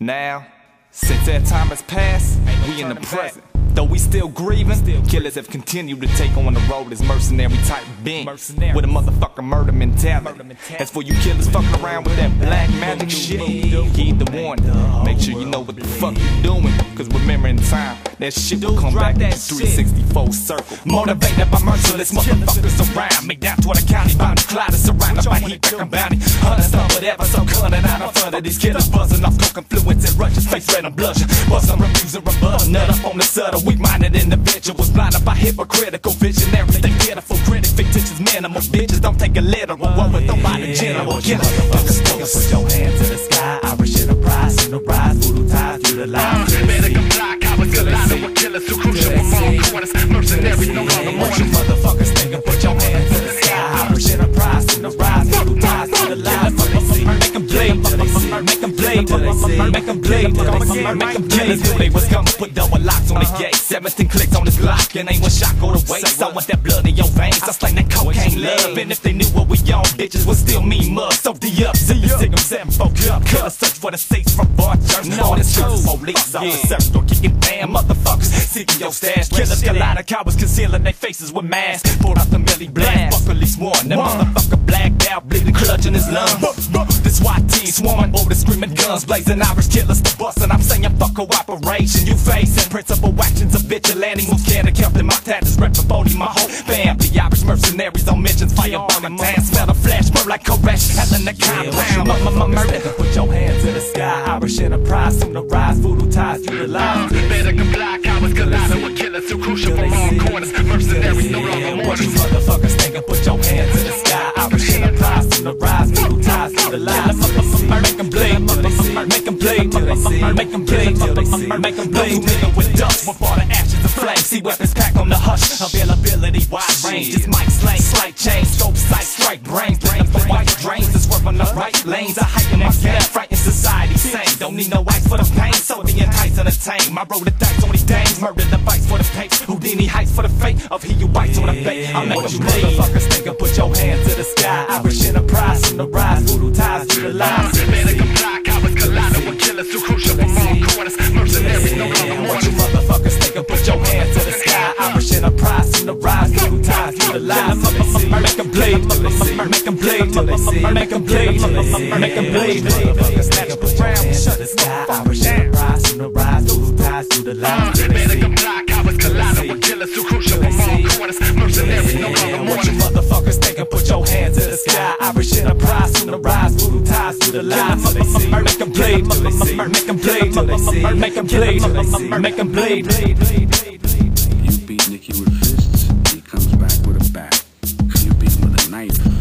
Now, since that time has passed, we in the present. Though we still grieving, still killers have continued to take on the road as mercenary type being with a motherfucker murder mentality. As for you killers fucking around with that black magic shit, heed the warning. Make sure you know what the fuck you doing, cause remember in time, that shit will come back in 364 circle. Motivated by merciless motherfuckers around me, down toward the county, bound to cloud, surrounded by heat, back bounty. Hunters, whatever, so cunning out in front of these killers, buzzing off coke influence and rushes, face red and blushing. Bustin' reviews and rebuttal, nut up on the subtle weak-minded individuals blinded by hypocritical visionaries. They pitiful critics, fictitious minimal bitches. Don't take a literal one with nobody general. Get up, put your hands make them bleed, make them bleed. They was coming, put double locks on the gate. 17 clicks on this Glock, and ain't one shot go to waste. I want that blood in your veins. I slang that cocaine love, and if they knew what we on, bitches would still mean mud. So the up, see you stick them seven folk up. Cut a search for the states from bar church. No, this truth, police officers, don't kicking damn motherfuckers. Seeking your stash, killers, collide cowards concealing their faces with masks. Pulled out the milli blast, fuck police one. That motherfucker blacked out, bleeding, clutching his lungs. This SWAT team swarming over the screaming guns, blazing Irish killers to bust, and I'm saying fuck cooperation. You facing principal actions of vigilante moves can't account in my tattoos, repping my whole fam. The Irish mercenaries on mentions, fire burning down, smell the flesh burn like Koresh, having the compound. My, my, my murder. Put your hands to the sky. Irish enterprise, soon to rise, voodoo ties line. Better comply, cowards colliding with killers who crucial from all corners. Mercenaries no longer What you mourners. motherfuckers thinking? Put your hands to the sky. Enterprise, soon to rise, voodoo ties through the line. Make them bleed, make them bleed, make them bleed, make them bleed. Nigga with dust before the ashes of flame. See weapons packed on the hush. Availability, wide range. This mic slang, slight change, scope, sight, strike, brain, brain for white drains. It's working the right lanes. I in my gap, frighten society sane. Don't need no ice for the pain, the entertain. My road the dice, only dames, murder the vice for the pace. Houdini heights for the fate of he who bites on the bait. I make What you motherfuckers thinking? Put your hands to the sky. Irish enterprise, soon to rise, voodoo ties through the line. Better comply, cowards colliding with killers who crucial from all corners. Mercenaries no longer What you motherfuckers thinking? Put your hands to the sky. Irish enterprise, soon to rise, voodoo ties through the line make them play, make them play, make them play, make them play, make them play. Snatch up around, shut the sky. I was down. Rise from the rise, through the ties, through the lies. Better uh, come black, I was colliding with killers who crucial from all corners. Mercenary, no longer What you motherfuckers think and put your hands in the sky. Irish enterprise, from the rise, through the ties, through the lies. Till they see, make them play, make them play, make them play, make them play, make them play. You beat Nicky with fists, he comes back with a bat night.